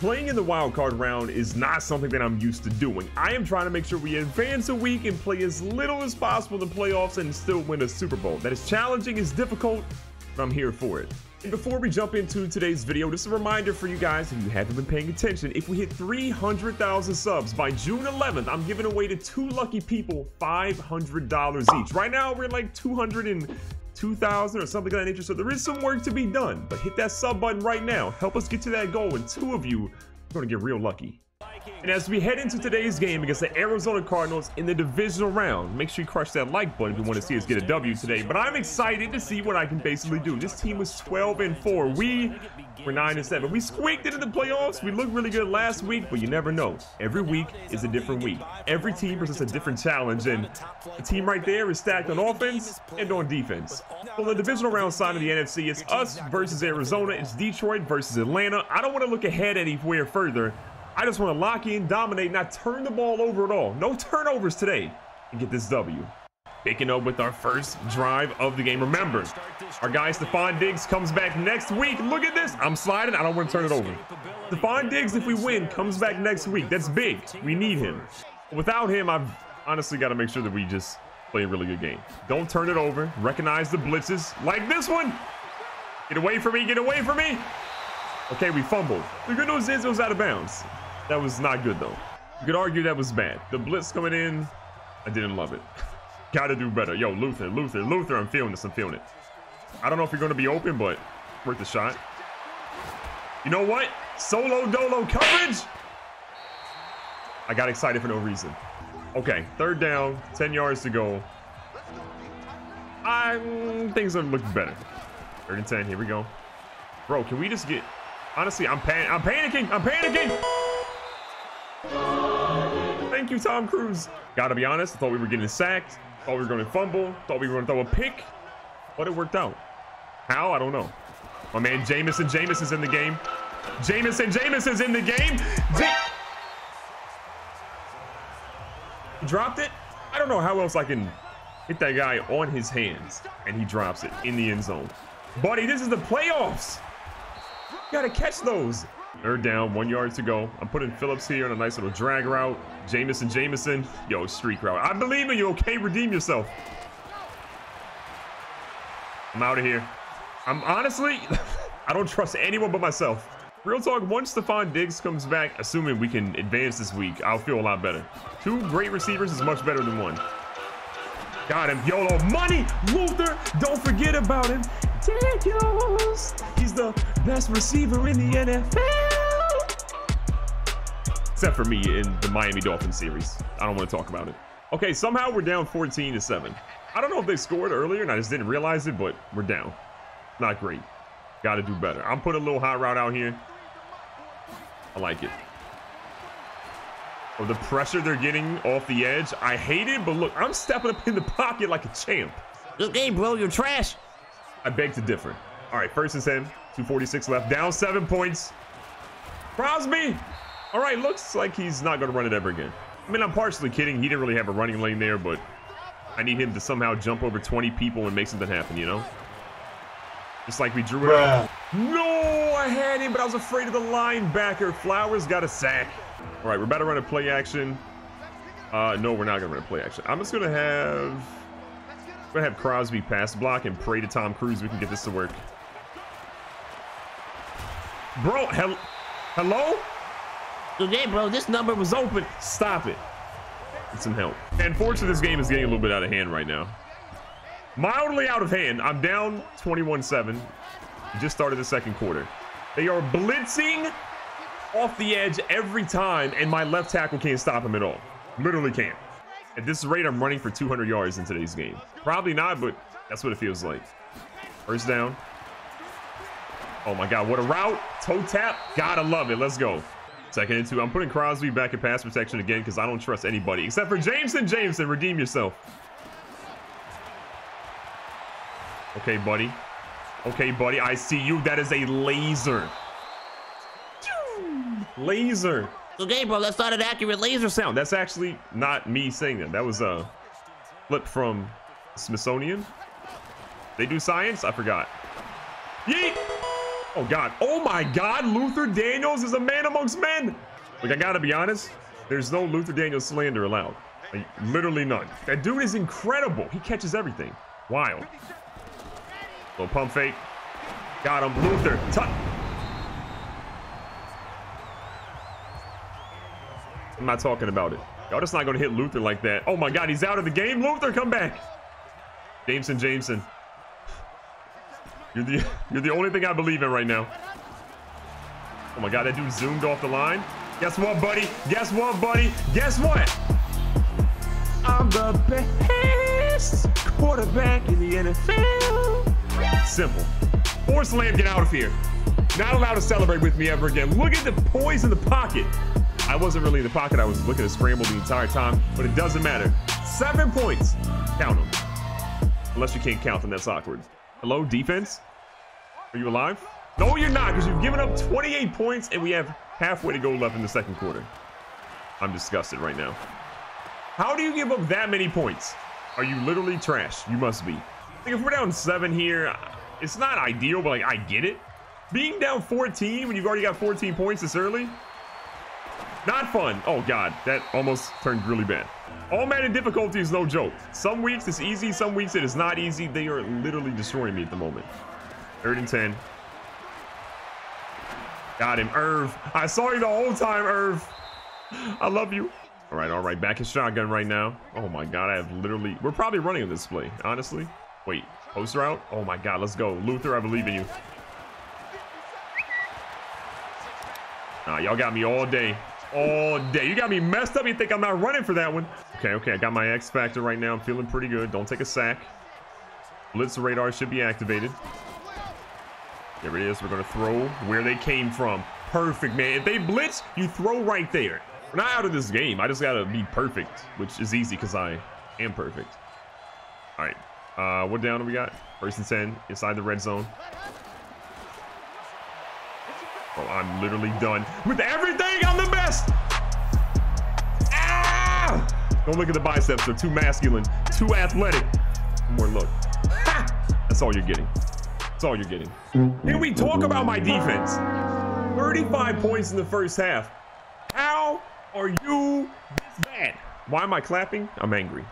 Playing in the wild card round is not something that I'm used to doing. I am trying to make sure we advance a week and play as little as possible in the playoffs and still win a Super Bowl. That is challenging, it's difficult, but I'm here for it. And before we jump into today's video, just a reminder for you guys, if you haven't been paying attention, if we hit 300,000 subs by June 11th, I'm giving away to two lucky people $500 each. Right now, we're like 200 and 2,000 or something of that nature. So there is some work to be done, but hit that sub button right now. Help us get to that goal, and two of you are going to get real lucky. And as we head into today's game against the Arizona Cardinals in the divisional round, make sure you crush that like button if you want to see us get a W today. But I'm excited to see what I can basically do. This team was 12 and 4. We were 9 and 7. We squeaked into the playoffs. We looked really good last week, but you never know. Every week is a different week. Every team presents a different challenge, and the team right there is stacked on offense and on defense. On the divisional round side of the NFC, it's us versus Arizona. It's Detroit versus Atlanta. I don't want to look ahead anywhere further. I just want to lock in, dominate, not turn the ball over at all. No turnovers today and get this W. Picking up with our first drive of the game. Remember, our guy Stefon Diggs comes back next week. Look at this. I'm sliding. I don't want to turn it over. Stefon Diggs, if we win, comes back next week. That's big. We need him. Without him, I've honestly got to make sure that we just play a really good game. Don't turn it over. Recognize the blitzes like this one. Get away from me. Get away from me. Okay, we fumbled. The good news is it was out of bounds. That was not good, though. You could argue that was bad. The blitz coming in, I didn't love it. Gotta do better. Yo, Luther, Luther, Luther, I'm feeling this. I'm feeling it. I don't know if you're to be open, but worth a shot. You know what? Solo dolo coverage. I got excited for no reason. Okay, third down, 10 yards to go. I'm, mm, things are looking better. Third and 10, here we go. Bro, can we just get... Honestly, I'm, pan I'm panicking. I'm panicking. Thank you, Tom Cruise. Gotta be honest, I thought we were getting sacked. Thought we were going to fumble. Thought we were going to throw a pick. But it worked out. How? I don't know. My man Jameson Jameson's in the game. Jameson Jameson's in the game. J dropped it. I don't know how else I can hit that guy on his hands. And he drops it in the end zone. Buddy, this is the playoffs. You gotta catch those. Third down, one yard to go. I'm putting Phillips here on a nice little drag route. Jameson, Jameson. Yo, streak route. I believe in you, okay? Redeem yourself. I'm out of here. I'm honestly, I don't trust anyone but myself. Real talk, once Stefon Diggs comes back, assuming we can advance this week, I'll feel a lot better. Two great receivers is much better than one. Got him. YOLO money. Luther, don't forget about him. Ridiculous. He's the best receiver in the NFL. Except for me in the Miami Dolphins series. I don't want to talk about it. Okay, somehow we're down 14 to 7. I don't know if they scored earlier and I just didn't realize it, but we're down. Not great. Got to do better. I'm putting a little hot route out here. I like it. Or the pressure they're getting off the edge. I hate it, but look, I'm stepping up in the pocket like a champ. Good game, bro. You're trash. I beg to differ. All right, first and 10, 246 left, down seven points. Crosby. All right, looks like he's not going to run it ever again. I mean, I'm partially kidding. He didn't really have a running lane there, but I need him to somehow jump over 20 people and make something happen, you know? Just like we drew it Bruh. up. No, I had him, but I was afraid of the linebacker. Flowers got a sack. All right, we're about to run a play action. Uh, no, we're not going to run a play action. I'm just going to have... I'm going to have Crosby pass block and pray to Tom Cruise we can get this to work. Bro, hel hello? Okay, bro, this number was open. Stop it. Need some help. And Unfortunately, this game is getting a little bit out of hand right now. Mildly out of hand. I'm down 21-7. Just started the second quarter. They are blitzing off the edge every time, and my left tackle can't stop him at all. Literally can't. At this rate, I'm running for 200 yards in today's game. Probably not, but that's what it feels like. First down. Oh my God, what a route. Toe tap. Gotta love it. Let's go. Second and two. I'm putting Crosby back in pass protection again because I don't trust anybody except for Jameson. Jameson, redeem yourself. Okay, buddy. Okay, buddy. I see you. That is a laser. Laser. Okay, bro, that's not an accurate laser sound. That's actually not me saying that. That was a flip from Smithsonian. They do science? I forgot. Yeet! Oh, God. Oh, my God. Luther Daniels is a man amongst men. Like, I got to be honest. There's no Luther Daniels slander allowed. Like, literally none. That dude is incredible. He catches everything. Wild. Little pump fake. Got him. Luther. Tuck. I'm not talking about it. Y'all just not going to hit Luther like that. Oh, my God. He's out of the game. Luther, come back. Jameson, Jameson. You're the, you're the only thing I believe in right now. Oh, my God. That dude zoomed off the line. Guess what, buddy? Guess what, buddy? Guess what? I'm the best quarterback in the NFL. Simple. Forrest Lamp, get out of here. Not allowed to celebrate with me ever again. Look at the poise in the pocket. I wasn't really in the pocket. I was looking to scramble the entire time, but it doesn't matter. Seven points. Count them. Unless you can't count them, that's awkward. Hello, defense? Are you alive? No, you're not, because you've given up 28 points, and we have halfway to go left in the second quarter. I'm disgusted right now. How do you give up that many points? Are you literally trash? You must be. Like if we're down seven here, it's not ideal, but like I get it. Being down 14 when you've already got 14 points this early, not fun. Oh God, that almost turned really bad. All Madden difficulty is no joke. Some weeks it's easy, some weeks it is not easy. They are literally destroying me at the moment. Third and 10. Got him, Irv. I saw you the whole time, Irv. I love you. All right, all right. Back in shotgun right now. Oh my God, I have literally. We're probably running this play, honestly. Wait, post route. Oh my God, let's go, Luther. I believe in you. Nah, y'all got me all day, all day. You got me messed up. You think I'm not running for that one? Okay, okay. I got my X factor right now. I'm feeling pretty good. Don't take a sack. Blitz radar should be activated. There it is. We're gonna throw where they came from. Perfect, man. If they blitz, you throw right there. We're not out of this game. I just gotta be perfect, which is easy because I am perfect. All right. Uh, what down do we got? First and 10 inside the red zone. Oh, I'm literally done with everything. I'm the best. Ah! Don't look at the biceps. They're too masculine, too athletic. One more look. Ha! That's all you're getting. That's all you're getting. Can we talk about my defense? 35 points in the first half. How are you this bad? Why am I clapping? I'm angry.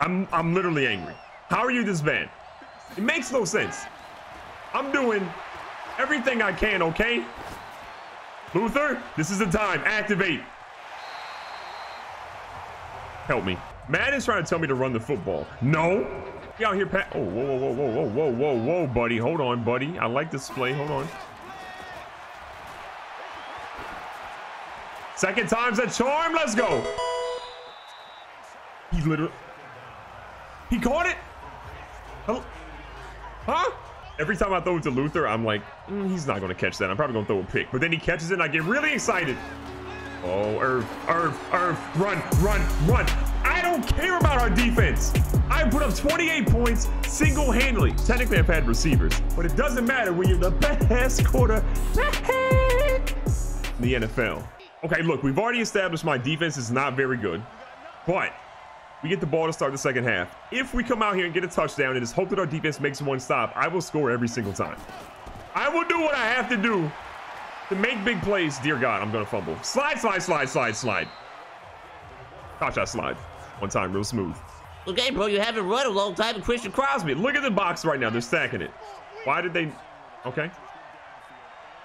I'm I'm literally angry. How are you this bad? It makes no sense. I'm doing everything I can, okay? Luther, this is the time. Activate. Help me. Matt is trying to tell me to run the football. No. Get out here, Pat. Oh, whoa, whoa, whoa, whoa, whoa, whoa, whoa, buddy. Hold on, buddy. I like this play. Hold on. Second time's a charm. Let's go. He literally. He caught it. Hello? Huh? Every time I throw it to Luther, I'm like, mm, he's not going to catch that. I'm probably going to throw a pick. But then he catches it and I get really excited. Oh, Irv, Irv, Irv, run, run, run. I don't care about our defense. I put up 28 points single-handedly. Technically, I've had receivers, but it doesn't matter when you're the best quarter in the NFL. Okay, look, we've already established my defense is not very good, but we get the ball to start the second half. If we come out here and get a touchdown and just hope that our defense makes one stop, I will score every single time. I will do what I have to do to make big plays. Dear God, I'm going to fumble. Slide, slide, slide, slide, slide. Watch that slide. One time, real smooth. Okay, bro, you haven't run a long time with Christian Crosby. Look at the box right now. They're stacking it. Why did they... Okay.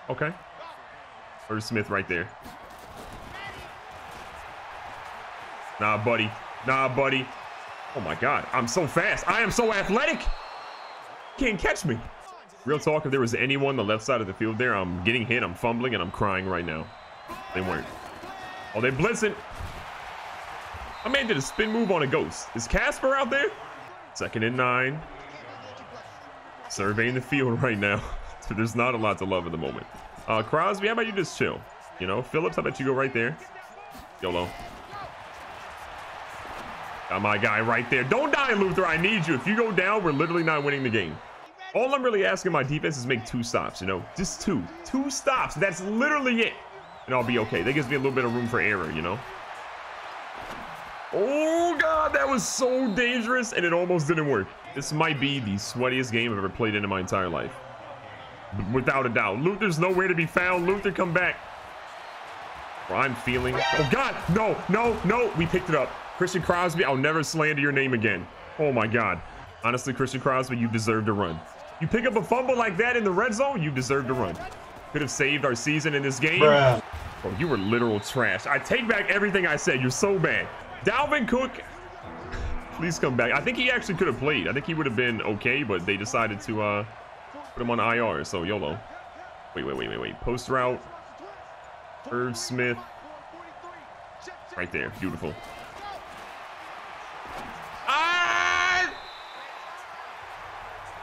Okay. Irv Smith right there. Nah, buddy. Nah, buddy. Oh my God, I'm so fast. I am so athletic. Can't catch me. Real talk, if there was anyone on the left side of the field there, I'm getting hit, I'm fumbling, and I'm crying right now. They weren't. Oh, they blitzing. My man did a spin move on a ghost. Is Casper out there? Second and nine. Surveying the field right now. So there's not a lot to love at the moment. Uh, Crosby, how about you just chill? You know, Phillips, how about you go right there? YOLO. Got my guy right there. Don't die, Luther. I need you. If you go down, we're literally not winning the game. All I'm really asking my defense is make two stops, you know? Just two. Two stops. That's literally it. And I'll be okay. That gives me a little bit of room for error, you know? Oh, God. That was so dangerous, and it almost didn't work. This might be the sweatiest game I've ever played in in my entire life. Without a doubt. Luther's nowhere to be found. Luther, come back. I'm feeling. Oh, God. No, no, no. We picked it up. Christian Crosby, I'll never slander your name again. Oh, my God. Honestly, Christian Crosby, you deserve to run. You pick up a fumble like that in the red zone, you deserve to run. Could have saved our season in this game. Bruh. Oh, you were literal trash. I take back everything I said. You're so bad. Dalvin Cook, please come back. I think he actually could have played. I think he would have been okay, but they decided to uh, put him on IR, so YOLO. Wait, wait, wait, wait, wait. Post route. Irv Smith. Right there. Beautiful. Ah!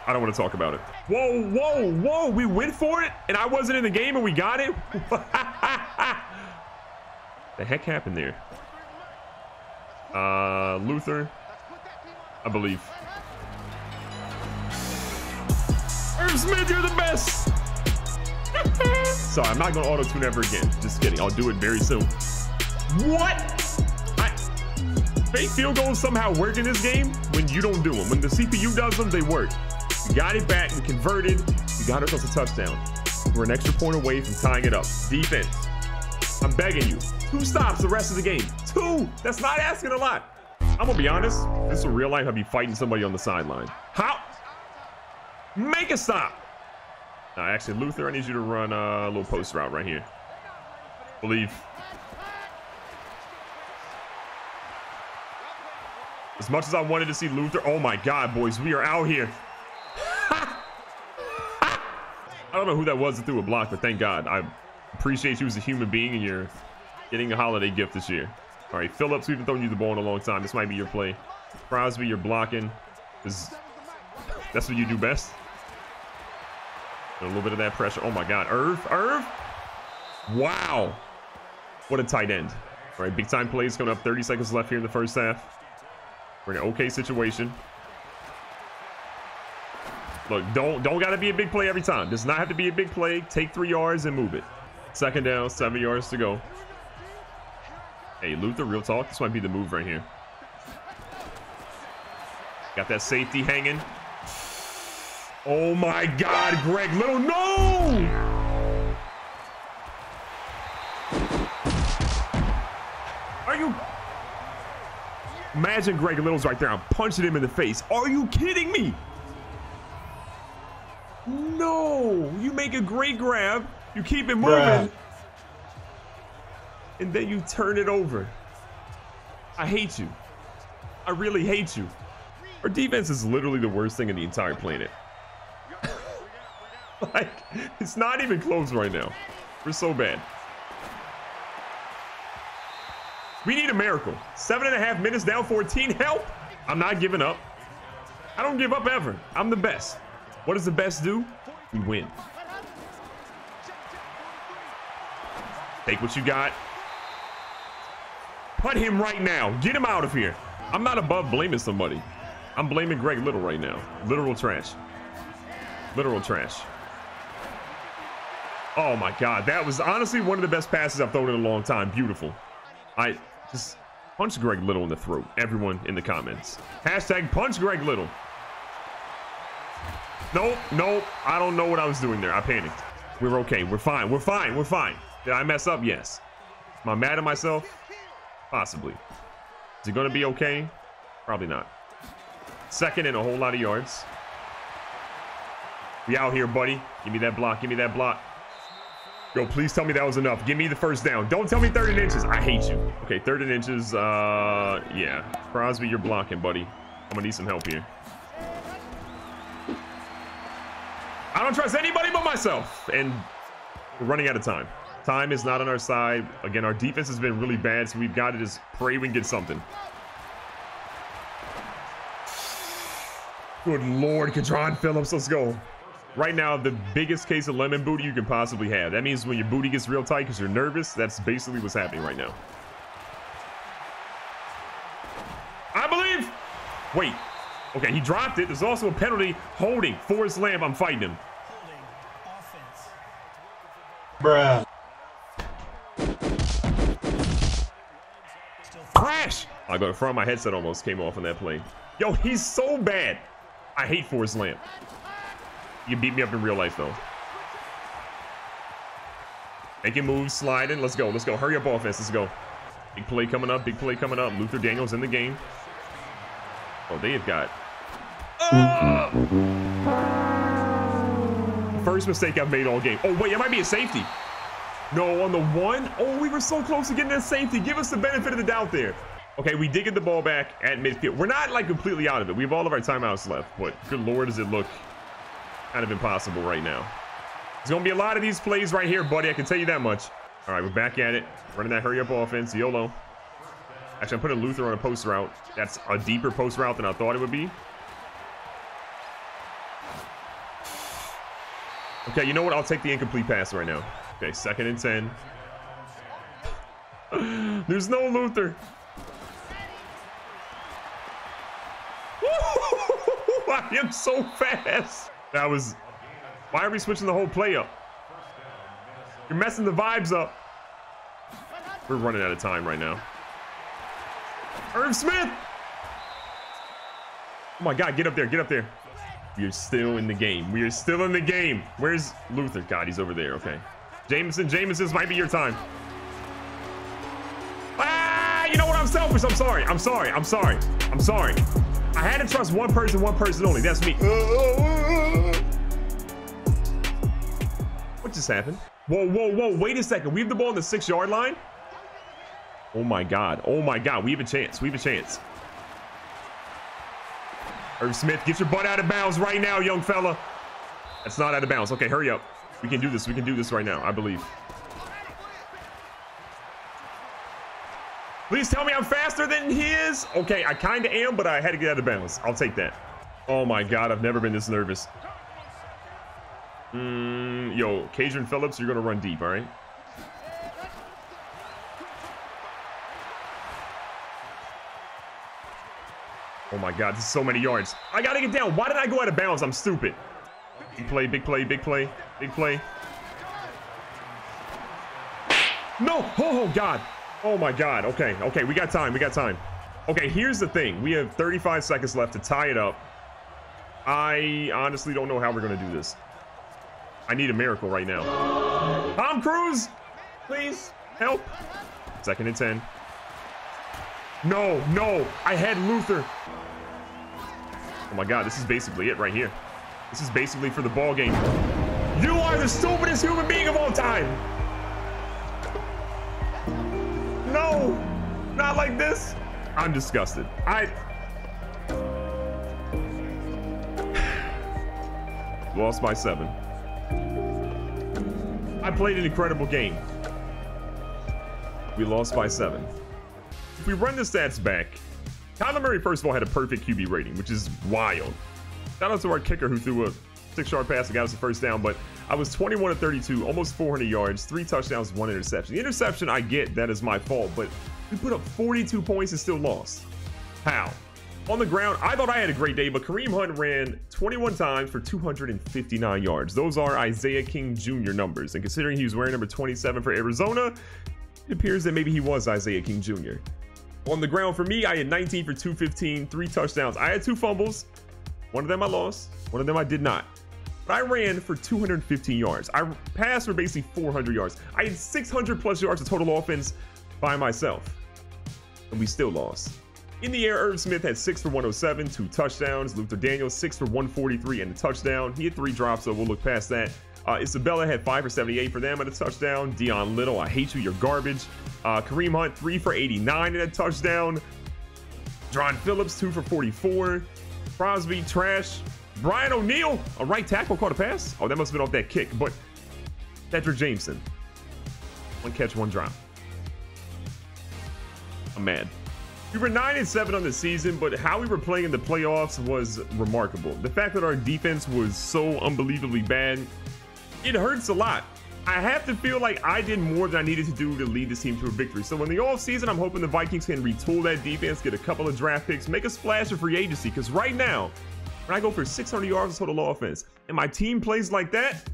I don't want to talk about it. Whoa, whoa, whoa. We went for it, and I wasn't in the game, and we got it? the heck happened there? Uh, Luther, I believe. Irv Smith, you're the best. Sorry, I'm not going to auto-tune ever again. Just kidding. I'll do it very soon. What? I, fake field goals somehow work in this game when you don't do them. When the CPU does them, they work. Got it back. We converted. We got ourselves a touchdown. We're an extra point away from tying it up. Defense. I'm begging you. Two stops the rest of the game. Two. That's not asking a lot. I'm gonna be honest. This is real life. I'd be fighting somebody on the sideline. How? Make a stop. Uh, actually, Luther, I need you to run a little post route right here. Believe. As much as I wanted to see Luther, oh my God, boys, we are out here. I don't know who that was that threw a block, but thank God. I appreciate you as a human being and you're getting a holiday gift this year. All right, Phillips, we've been throwing you the ball in a long time. This might be your play. Crosby, you're blocking. That's what you do best. A little bit of that pressure. Oh my God, Irv, Irv. Wow. What a tight end. All right, big time plays coming up. 30 seconds left here in the first half. We're in an okay situation. Look, don't don't gotta be a big play every time. Does not have to be a big play. Take three yards and move it. Second down, seven yards to go. Hey, Luther, real talk. This might be the move right here. Got that safety hanging. Oh my God, Greg Little, no! Are you? Imagine Greg Little's right there. I'm punching him in the face. Are you kidding me? No, you make a great grab. You keep it moving. Bruh. And then you turn it over. I hate you. I really hate you. Our defense is literally the worst thing in the entire planet. like, it's not even close right now. We're so bad. We need a miracle. Seven and a half minutes down 14. Help! I'm not giving up. I don't give up ever. I'm the best. What does the best do? We win. Take what you got. Put him right now. Get him out of here. I'm not above blaming somebody. I'm blaming Greg Little right now. Literal trash. Literal trash. Oh my God. That was honestly one of the best passes I've thrown in a long time. Beautiful. I just punch Greg Little in the throat. Everyone in the comments. Hashtag punch Greg Little. Nope, nope. I don't know what I was doing there. I panicked. We're okay. We're fine. We're fine. We're fine. Did I mess up? Yes. Am I mad at myself? Possibly. Is it going to be okay? Probably not. Second and a whole lot of yards. We out here, buddy. Give me that block. Give me that block. Yo, please tell me that was enough. Give me the first down. Don't tell me third and inches. I hate you. Okay, third and inches. Uh, yeah. Crosby, you're blocking, buddy. I'm going to need some help here. Don't trust anybody but myself. And we're running out of time. Time is not on our side. Again, our defense has been really bad, so we've got to just pray we can get something. Good Lord, Kadron Phillips, let's go. Right now, the biggest case of lemon booty you can possibly have. That means when your booty gets real tight because you're nervous, that's basically what's happening right now. I believe. Wait. Okay, he dropped it. There's also a penalty holding. Forrest Lamp, I'm fighting him. Bruh. Crash! I got in front of my headset almost came off on that plane. Yo, he's so bad. I hate Forrest Lamp. You beat me up in real life, though. Making moves, sliding. Let's go. Let's go. Hurry up offense. Let's go. Big play coming up. Big play coming up. Luther Daniels in the game. Oh, they have got. Oh! First mistake I've made all game. Oh, wait, it might be a safety. No, on the one. Oh, we were so close to getting that safety. Give us the benefit of the doubt there. Okay, we did get the ball back at midfield. We're not like completely out of it. We have all of our timeouts left, but good lord, does it look kind of impossible right now. There's gonna be a lot of these plays right here, buddy. I can tell you that much. All right, we're back at it. Running that hurry up offense, YOLO. Actually, I'm putting Luther on a post route. That's a deeper post route than I thought it would be. Okay, you know what? I'll take the incomplete pass right now. Okay, second and 10. There's no Luther. I am so fast. That was... Why are we switching the whole play up? You're messing the vibes up. We're running out of time right now. Irv Smith! Oh my God, get up there, get up there. We are still in the game. We are still in the game. Where's Luther? God, he's over there. Okay. Jameson, Jameson, this might be your time. Ah, you know what? I'm selfish. I'm sorry. I'm sorry. I'm sorry. I'm sorry. I had to trust one person, one person only. That's me. What just happened? Whoa, whoa, whoa. Wait a second. We have the ball on the six yard line. Oh my God. Oh my God. We have a chance. We have a chance. Irv Smith, get your butt out of bounds right now, young fella. That's not out of bounds. Okay, hurry up. We can do this. We can do this right now, I believe. Please tell me I'm faster than he is. Okay, I kind of am, but I had to get out of bounds. I'll take that. Oh my God, I've never been this nervous. Mm, yo, Cadron Phillips, you're going to run deep, all right? Oh my God, this is so many yards. I got to get down. Why did I go out of bounds? I'm stupid. Big play, big play, big play, big play. No! Oh, God. Oh, my God. Okay, okay, we got time. We got time. Okay, here's the thing. We have 35 seconds left to tie it up. I honestly don't know how we're to do this. I need a miracle right now. Tom Cruise! Please, help. Second and 10. No, no. I had Luther. Oh, my God. This is basically it right here. This is basically for the ball game. You are the stupidest human being of all time. No, not like this. I'm disgusted. I lost by seven. I played an incredible game. We lost by seven. If we run the stats back, Kyler Murray, first of all, had a perfect QB rating, which is wild. Shout out to our kicker who threw a six-yard pass and got us the first down, but I was 21 to 32, almost 400 yards, three touchdowns, one interception. The interception, I get that is my fault, but we put up 42 points and still lost. How? On the ground, I thought I had a great day, but Kareem Hunt ran 21 times for 259 yards. Those are Isaiah King Jr. numbers, and considering he was wearing number 27 for Arizona, it appears that maybe he was Isaiah King Jr. On the ground for me, I had 19 for 215, three touchdowns. I had two fumbles, one of them I lost, one of them I did not. But I ran for 215 yards. I passed for basically 400 yards. I had 600 plus yards of total offense by myself. And we still lost. In the air, Irv Smith had 6 for 107, two touchdowns. Luther Daniels, 6 for 143 and a touchdown. He had three drops, so we'll look past that. Uh, Isabella had 5 for 78 for them and a touchdown. Dion Little, I hate you, you're garbage. Uh, Kareem Hunt, 3 for 89 and a touchdown. Dron Phillips, 2 for 44. Crosby, trash. Brian O'Neill, a right tackle, caught a pass. Oh, that must have been off that kick. But Cedric Jameson, one catch, one drop. I'm mad. We were 9 and 7 on the season, but how we were playing in the playoffs was remarkable. The fact that our defense was so unbelievably bad, it hurts a lot. I have to feel like I did more than I needed to do to lead this team to a victory. So in the offseason, I'm hoping the Vikings can retool that defense, get a couple of draft picks, make a splash of free agency. Because right now, when I go for 600 yards of total offense and my team plays like that,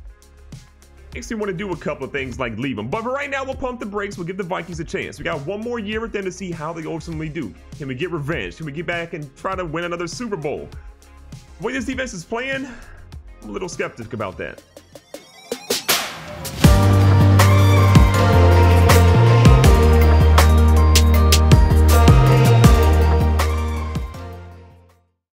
makes me want to do a couple of things like leave them. But for right now, we'll pump the brakes. We'll give the Vikings a chance. We got one more year with them to see how they ultimately do. Can we get revenge? Can we get back and try to win another Super Bowl? The way this defense is playing, I'm a little skeptic about that.